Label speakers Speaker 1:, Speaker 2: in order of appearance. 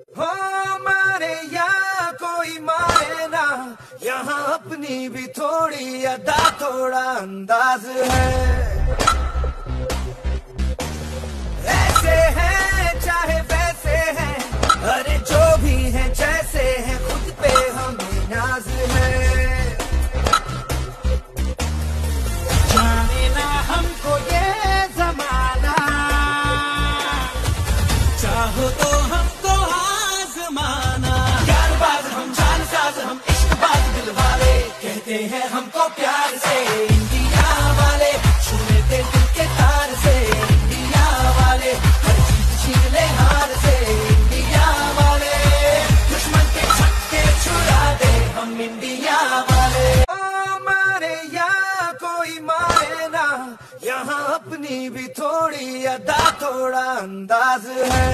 Speaker 1: हो मारे या कोई मारे ना। यहाँ अपनी भी थोड़ी अदा, थोड़ा अंदाज है। ऐसे हैं, चाहे वैसे हैं। अरे जो भी है, जैसे हैं, खुद पे हमें नाज है। हमको ये जमाना। चाहो तो हैं हमको प्यार से। इंडिया वाले छू लेते दिल के तार से। इंडिया वाले हर चीज़ छीन ले हार से। इंडिया वाले दुश्मन के छक्के छुड़ा दे। हम इंडिया वाले। मारे या कोई मारे ना। यहाँ अपनी भी थोड़ी अदा, थोड़ा अंदाज है।